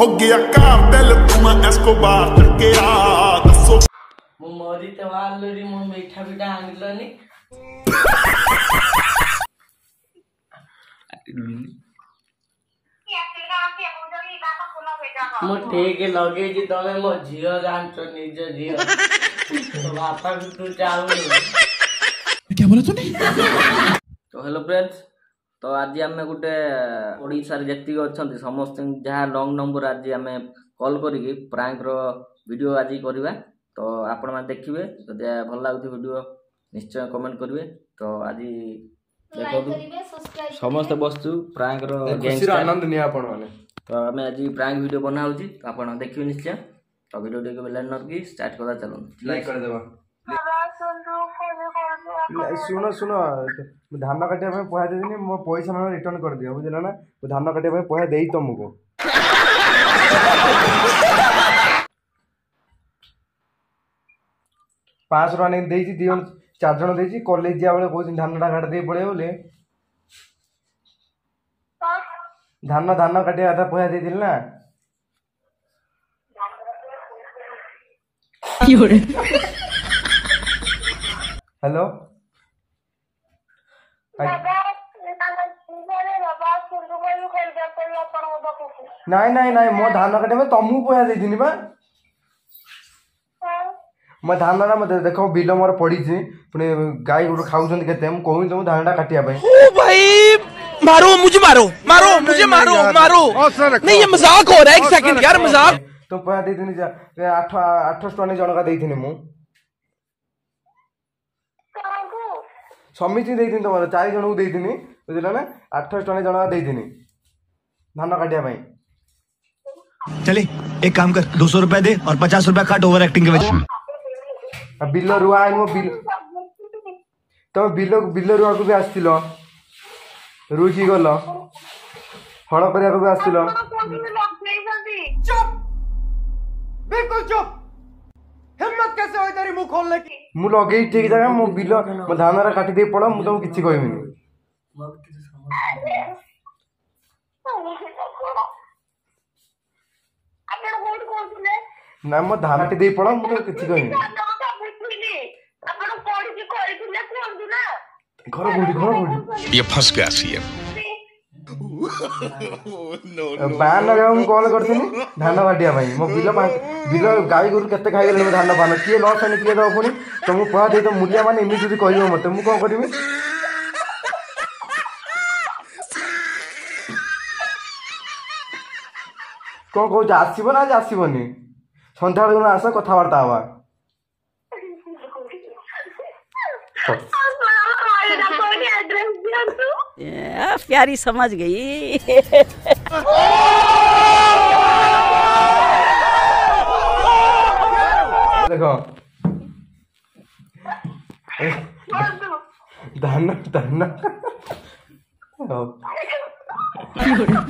ਹੋ ਗਿਆ ਕਾਰ ਦਿਲ ਤੂੰ ਮੈਂ ਐਸਕੋਬਾਰ ਚੱਕਿਆ ਦੱਸੋ ମୁଁ ମରିତେ ବାହାରିଲୁଣି ମୁଁ ମିଠା ପିଠା ଆଣିଲନି ମୁଁ ଠିକ ଲଗେଇଛି ତମେ ମୋ ଝିଅ ଜାଣିଛ ନିଜ ଝିଅ ତୋ ବାପାକୁ ତୁ ଚାହୁଁନୁ ତ ହ୍ୟାଲୋ ଫ୍ରେଣ୍ଡସ୍ ତ ଆଜି ଆମେ ଗୋଟେ ଓଡ଼ିଶାରେ ଯେତିକି ଅଛନ୍ତି ସମସ୍ତଙ୍କୁ ଯାହା ଲଙ୍ଗ୍ ନମ୍ବର ଆଜି ଆମେ କଲ୍ କରିକି ପ୍ରାଙ୍କର ଭିଡ଼ିଓ ଆଜି କରିବା। ତ ଆପଣମାନେ ଦେଖିବେ ଯଦି ଭଲ ଲାଗୁଛି ଭିଡ଼ିଓ ନିଶ୍ଚୟ କମେଣ୍ଟ କରିବେ। ତ ଆଜି ଦେଖନ୍ତୁ। ସମସ୍ତେ ବସୁଛୁ ପ୍ରାଙ୍କର ଖୁସିର ଆନନ୍ଦ ନିଅ ଆପଣ ମାନେ ତ ଆମେ ଆଜି ପ୍ରାଙ୍କ ଭିଡ଼ିଓ ବନା ହେଉଛି। ତ ଆପଣ ଦେଖିବେ ନିଶ୍ଚୟ। ତ ଭିଡ଼ିଓ ଟିକେ ବେଲା ନରକି ଷ୍ଟାର୍ଟ କରିବା ଚାଲନ୍ତୁ। ଲାଇକ୍ କରିଦେବା। ଶୁଣ ଶୁଣ ମୁଁ ଧାନ କାଟିବା ପାଇଁ ପଇସା ଦେଇଦିନି ମୋ ପଇସା ମାନେ ରିଟର୍ନ କରିଦିଅ ବୁଝିଲ ନା ମୁଁ ଧାନ କାଟିବା ପାଇଁ ପଇସା ଦେଇ ତମକୁ ପାଞ୍ଚଶହ ଟଙ୍କା ନେଇକି ଦେଇଛି ଦି ଜଣ ଚାରି ଜଣ ଦେଇଛି କଲେଜ ଯିବା ବେଳେ କହୁଛନ୍ତି ଧାନଟା କାଟି ଦେଇ ପଳେଇବ ବୋଲି ଧାନ ଧାନ କାଟିବା କଥା ପଇସା ଦେଇଥିଲି ନା ହ୍ୟାଲୋ ନାଇଁ ନାଇଁ ନାଇଁ ମୋ ଧାନ କାଟିବା ପାଇଁ ତମକୁ ପଇସା ଦେଇଥିନି ବା ମୋ ଧାନଟା ମତେ ଦେଖ ବିଲ ମୋର ପଡ଼ିଛି ପୁଣି ଗାଈ ଗୋରୁ ଖାଉଛନ୍ତି କେତେ ମୁଁ କହୁନି ତମକୁ ଧାନଟା କାଟିବା ପାଇଁ ओ भाई मारो मुझे मारो मारो मुझे मारो मारो नहीं ये मजाक हो रहा है एक सेकंड यार मजाक ତ ପଇସା ଦେଇଥିନି ଯା ଏ ଆଠ ଆଠଶହ ଟଙ୍କା ନେଇ ଜଣକା ଦେଇଥିନି ମୁଁ ସମିତିକି ଦେଇଥିନି ତମର ଚାରି ଜଣଙ୍କୁ ଦେଇଥିନି ବୁଝିଲ ନା ଆଠଶହ ଟଙ୍କା ନେଇ ଜଣକା ଦେଇଥିନି ଧାନ କାଟିବା ପାଇଁ चले एक काम कर दो सौ रुपया दे और पचास रुपया काट ओवर एक्टिंग के वजह ଆଉ ବିଲ ରୁଆ ଆଣିବ ବିଲ ତମେ ବିଲ ବିଲ ରୁଆକୁ ବି ଆସିଥିଲ ରୁଇକି ଗଲ ହଳ କରିବାକୁ ବି ଆସିଥିଲ बिल्कुल चुप हिम्मत कैसे हुई तेरी मुंह खोलने की ମୁଁ ଲଗେଇ ଠିକ ଜାଗା ମୋ ବିଲ ମୋ ଧାନଟା କାଟି ଦେଇ ପଳ ମୁଁ ତମକୁ କିଛି କହିବିନି ନା ମୋ ଧାନ କାଟି ଦେଇ ପଳ ମୁଁ ତମକୁ କିଛି କହିବିନି ଘର କୋଉଠି ଘର କୋଉଠି ये फंस गया सीएम ବାନ ଲଗାଇବାକୁ ମୁଁ କଲ୍ କରିଥିଲି ଧାନ କାଟିବା ପାଇଁ। ମୋ ବିଲ ପା- ବିଲ ଗାଈ ଗୋରୁ କେତେ ଖାଇଗଲେଣି ମୋ ଧାନ ପାନ କିଏ ଲସ୍ ହେଲେ କିଏ ଦବ ପୁଣି? ତମକୁ ପହା ଦେଇ ତ ମୂଲିଆ ମାନେ ଏମିତି ଯଦି କହିବ ମତେ ମୁଁ କଣ କରିବି? କଣ କହୁଛ ଆସିବ ନା ଆଜି ଆସିବନି? ସନ୍ଧ୍ୟାବେଳେ ଦିନ ଆସ କଥାବାର୍ତ୍ତା ହବା। प्यारी समझ गई ଦେଖ ଏ, ଧାନ ଧାନ ହଉ।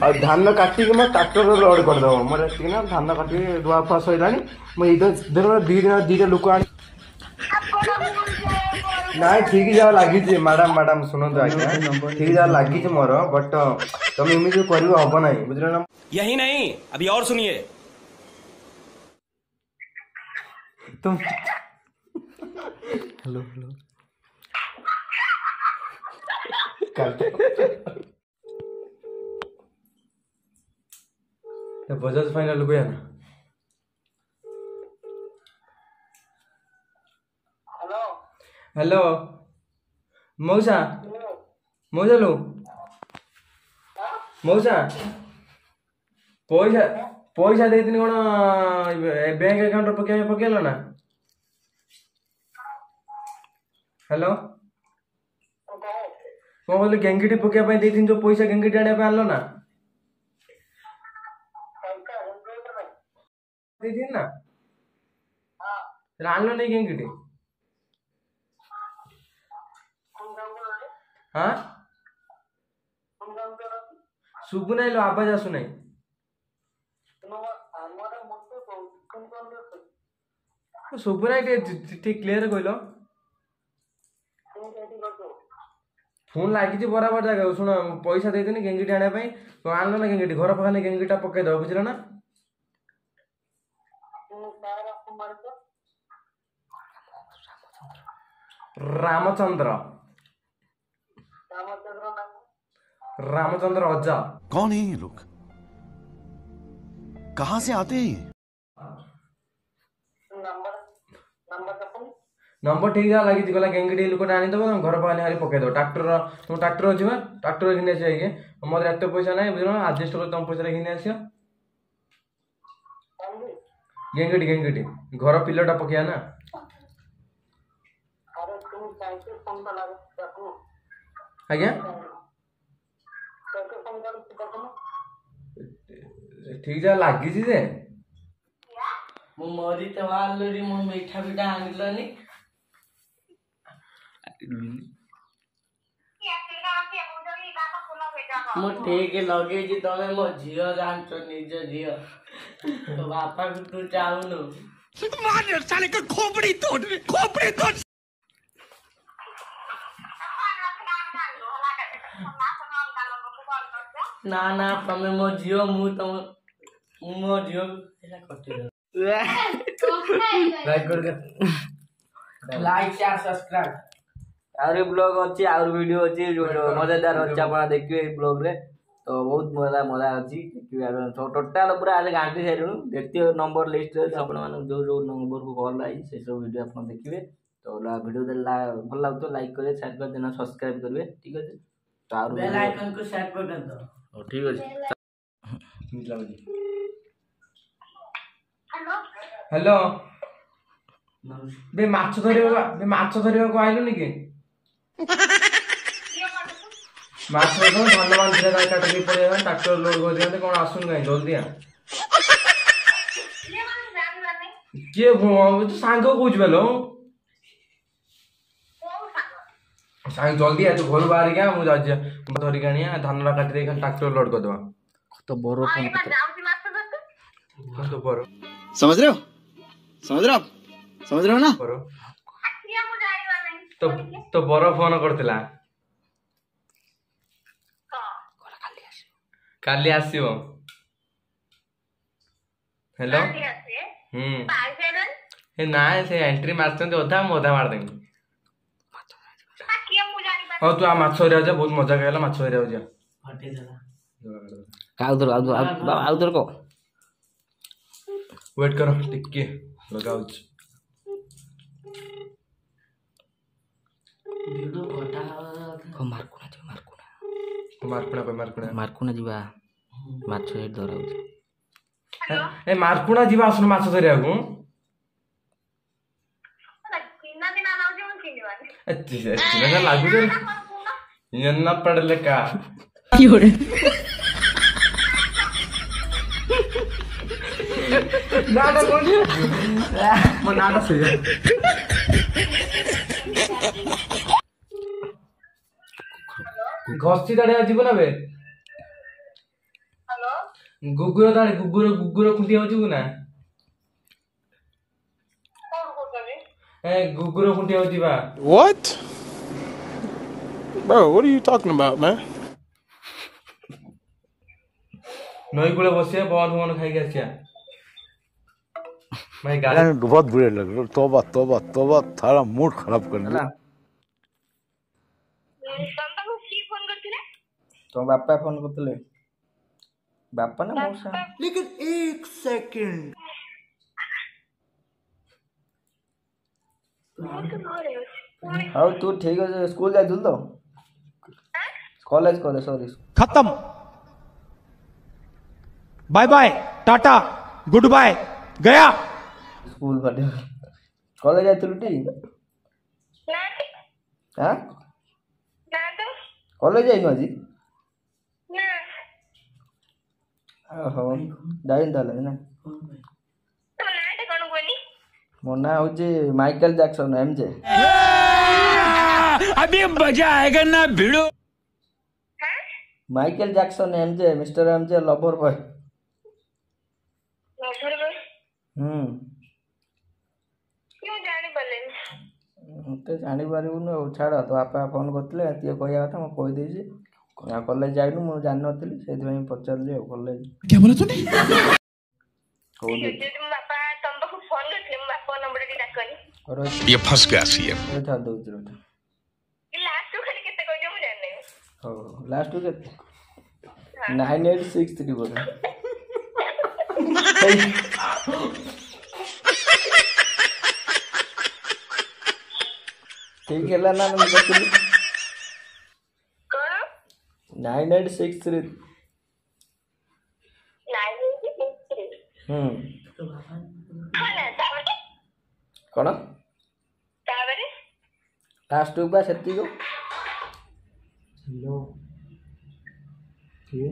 ଆଉ ଧାନ କାଟିକି ମୋ ଟ୍ରାକ୍ଟର ଲୋଡ୍ କରିଦେବ ମୋର ଏତିକି ନା ଧାନ କାଟିକି ରୁଆ ଫୁଆ ସରିଲାଣି ମୁଁ ଏଇ ଦିନ ଦି ଦିନ ଦିଟା ଲୋକ ଆଣି ନାଇଁ ଠିକ ଯାହା ଲାଗିଛି ମ୍ୟାଡାମ ମ୍ୟାଡାମ ଶୁଣନ୍ତୁ ଆଜ୍ଞା ଠିକ ଯାହା ଲାଗିଛି ମୋର ବଟ୍ ତମେ ଏମିତି କରିବ ହବ ନାହିଁ ବୁଝିଲ ନା यही नहीं अभी और सुनिए तुम हेलो हेलो करते ते बजाज फाइनल को या ना హలో మౌసా మౌజలు మౌసా పైసా పైసా దేతిని కూడా బ్యాంక్ అకౌంట్ పక్కే పక్కేనా హలో ମୋ କହିଲେ ଗେଙ୍ଗିଟି ପକେଇବା ପାଇଁ ଦେଇଥିଲି ଯୋଉ ପଇସା ଗେଙ୍ଗିଟି ଆଣିବା ପାଇଁ ଆଣିଲ ନା ଦେଇଥିଲି ନା ଆଣିଲ ନେଇ ଗେଙ୍ଗିଟି हा सुबुनायलो आवाज असू नाही ଶୁଭୁ ନାଇଁ ଟିକେ ଟିକେ କ୍ଲିଅର କହିଲ ଫୋନ ଲାଗିଛି ବରାବର ଜାଗାକୁ ଶୁଣ ପଇସା ଦେଇଦେନି ଗେଙ୍ଗିଟି ଆଣିବା ପାଇଁ ଆଣିଲ ନା ଗେଙ୍ଗିଟି ଘର ପାଖରେ ଗେଙ୍ଗିଟା ପକେଇଦେବ ବୁଝିଲ ନା ରାମଚନ୍ଦ୍ର ରାମଚନ୍ଦ୍ର ଅଜା कौन है ये लोग कहां से आते हैं ये ନମ୍ବର ଠିକ ଯାହା ଲାଗିଛି ଗଲା ଗେଙ୍ଗିଟି ଲୋକଟା ଆଣିଦେବ ତମ ଘର ପାଖରେ ହାରି ପକେଇଦେବ ଟ୍ରାକ୍ଟର ତମ ଟ୍ରାକ୍ଟର ଅଛି ବା ଟ୍ରାକ୍ଟର ଘିନି ଆସିବ ଆଜ୍ଞା ମୋର ଏତେ ପଇସା ନାହିଁ ବୁଝିଲ ଆଡଜଷ୍ଟ କରି ତମ ପଇସାରେ ଘିନି ଆସିବ ଗେଙ୍ଗିଟି ଗେଙ୍ଗିଟି ଘର ପିଲଟା ପକେଇବା ନା ଆଜ୍ଞା ଠିକ ଯାହା ଲାଗିଛି ଯେ। ମୁଁ ମରିତେ ବାହାରିଲି ମୋ ମିଠା ପିଠା ଆଣିଲନି। ମୁଁ ଠିକ ଲଗେଇଛି ତମେ ମୋ ଝିଅ ଜାଣିଛ ନିଜ ଝିଅ। ତୋ ବାପାକୁ ତୁ ଚାହୁଁନୁ। ନା ନା ତମେ ମୋ ଝିଅ ମୁଁ ତମ ମୁଁ ମୋ ଝିଅକୁ ଏଇଟା କଟିଦେବ ଲାଇକ୍ କରିଦିଅ ଲାଇକ୍ ସେୟାର ସବସ୍କ୍ରାଇବ ଆହୁରି ବ୍ଲଗ୍ ଅଛି ଆହୁରି ଭିଡ଼ିଓ ଅଛି ଯୋଉ ମଜାଦାର ଅଛି ଆପଣ ଦେଖିବେ ଏଇ ବ୍ଲଗ୍ରେ ତ ବହୁତ ମଜା ମଜା ଅଛି ଦେଖିବେ ଟୋଟାଲ ପୁରା ଆମେ ଘାଣ୍ଟି ସାରିଲୁଣି ଯେତିକ ନମ୍ବର ଲିଷ୍ଟରେ ଅଛି ଆପଣମାନଙ୍କୁ ଯୋଉ ଯୋଉ ନମ୍ବରକୁ କଲ୍ ଆଇଛି ସେସବୁ ଭିଡ଼ିଓ ଆପଣ ଦେଖିବେ ତ ଭିଡ଼ିଓ ଦେଲେ ଭଲ ଲାଗୁଥିବ ଲାଇକ୍ କରିବେ ସେୟାର କରିବେ ନା ସବସ୍କ୍ରାଇବ୍ କରିବେ ଠିକ୍ ଅଛି ତ ଆହୁରି ବେଲ୍ video- ଆଇକନକୁ ସେଟ୍ କରିଦିଅନ୍ତୁ ହଉ ଠିକ୍ ଅଛି ହ୍ୟାଲୋ ବେ ମାଛ ଧରିବାକୁ ବେ ମାଛ ଧରିବାକୁ ଆଇଲୁନି କି ମାଛ ଧରିବାକୁ ଧାନ ବାନ୍ଧିଲେ ତାକୁ କାଟିକି ପଳେଇବା ଟ୍ରାକ୍ଟର ଲୋଡ୍ କରିଦିଅନ୍ତେ କ'ଣ ଆସୁନି କାହିଁ ଜଲ୍ଦି ଆ କିଏ ଭ- ତୁ ସାଙ୍ଗ କହୁଛୁ ବେଲ ସାଙ୍ଗ ଜଲ୍ଦି ଆ ତୁ ଘରୁ ବାହାରିକି ଆ ମୁଁ ଯାଉଛି ମୁଁ ଧରିକି ଆଣିଆ ଧାନଟା କାଟି ଦେଇକି ଖାଲି ଟ୍ରାକ୍ଟର ଲୋଡ୍ କରିଦେବା ତ ବଡ଼ ଫୋନ୍ କଣ ତ ବର समझ रहे हो समझ रहे हो आप समझ रहे हो ना ବର ତ ତ ବର ଫୋନ କରିଥିଲା କାଲି ଆସିବ ହ୍ୟାଲୋ ହୁଁ ଏ ନାଇଁ ସେ ଏଣ୍ଟ୍ରି ମାରିଛନ୍ତି ଅଧା ମୁଁ ଅଧା ମାରିଦେବି ହଉ ତୁ ଆ ମାଛ ଧରିବାକୁ ଯା ବହୁତ ମଜା ଖାଇଲା ମାଛ ଧରିବାକୁ ଯା ହଟେଇଦେଲା ଆଉ ଥର ଆଉ ଥର ଆଉ- ବାବା, ଆଉ ଥର କହ ୱେଟ୍ କର ଟିକେ ଲଗାଉଛି ଭିଡିଓ କଟା ହବା କହ ମାର୍କୁଣା ଯିବା ମାର୍କୁଣା ମାର୍କୁଣା ପାଇଁ ମାର୍କୁଣା ମାର୍କୁଣା ଯିବା ମାଛ ସେଇଠି ଧରା ହଉଛି ଏ ମାର୍କୁଣା ଯିବା ଆସୁନ ମାଛ ଧରିବାକୁ ଏ ଚି- ଏ ଚିହ୍ନା ଚିହ୍ନା ଲାଗୁଛି ଏନା ପଡଲେ କା ନାଟା କଣ ମୋ ନାଟା ସେଇଆ ଘଷି ଦାଡ଼ିଆ ଯିବ ନା ବେ ଗୁଗୁର ଦାଡ଼ି ଗୁଗୁର ଗୁଗୁର ଖୁଣ୍ଟି ଯିବୁ ନା ଏ ଗୁଗୁର ଖୁଣ୍ଟି ଯିବା What? Bro, what are you talking about, man? ନଈ କୂଳେ ବସିବା ବନ ଫନ ଖାଇକି ଆସିବା मैं बहुत बुरे लग रहे तोबा तोबा तोबा थारा मूड खराब कर दिया। तो बापा फ़ोन करते बापा ना मौसा। लेकिन एक सेकंड। हाँ तू ठीक है? स्कूल जाए दूल तो। कॉलेज कॉलेज सॉरी खत्म। Bye bye tata good bye गया। ସ୍କୁଲ ପାଠ କଲେଜ ଯାଇଥିଲୁ ଟି ଆଁ କଲେଜ ଯାଇନୁ ଆଜି ଓହୋ ଯାଇନି ତାହେଲେ ନା ମୋ ନାଁ ହଉଛି ମାଇକେଲ ଜାକ୍ସନ ଏମ ଜେ अभी मजा आएगा ना भिड़ो Michael Jackson M J mister M J lover ମତେ ଜାଣିପାରିବୁନି ଆଉ ଛାଡ଼ ତୋ ବାପା ଫୋନ୍ କରିଥିଲେ ଏତିକି କହିବା କଥା ମୁଁ କହିଦେଇଛି ଆଉ କଲେଜ ଯାଇନୁ ମୁଁ ଜାଣିନଥିଲି ସେଇଥିପାଇଁ ପଚାରିଲି ଆଉ କଲେଜ क्या बोला तूने ହଉ ବାପା ତମ ପାଖକୁ ଫୋନ କରିଥିଲେ ମୋ ବାପା ନମ୍ବର ଟିକେ ଡାକନି ये फंस गया सीएम ରହିଥା ଦଉଛି ରହିଥା ଲାଷ୍ଟକୁ ଖାଲି କେତେ କହିଛ ମୁଁ ଜାଣିନି ହଉ ଲାଷ୍ଟକୁ କେତେ ନାଇନ୍ ଏଇଟ୍ ସିକ୍ସ ଥ୍ରୀ ବୋଧେ ଠିକ ହେଲା ନା ମୁଁ ଦେଖିଲି କଣ ନାଇନ୍ ଏଇଟ୍ ସିକ୍ସ ଥ୍ରୀ ନାଇଁ ହୁଁ ହଁ ନା ତାପରେ କ'ଣ ତାପରେ ଲାଷ୍ଟକୁ ବା ସେତିକି ହ୍ୟାଲୋ କିଏ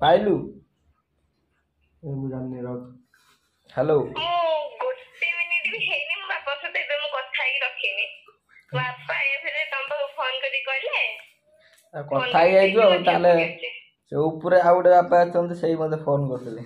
ପାଇଲୁ ଏ ମୁଁ ଜାଣିନି ରଖ ହ୍ୟାଲୋ ପାଖକୁ ଫୋନ କରି କହିଲେ ଆଉ କଥା ହେଇଯାଇଛୁ ଆଉ ତାହେଲେ ସେ ଉପରେ ଆଉ ଗୋଟେ ବାପା ଅଛନ୍ତି ସେଇ ମୋତେ ଫୋନ୍ କରିଥିଲେ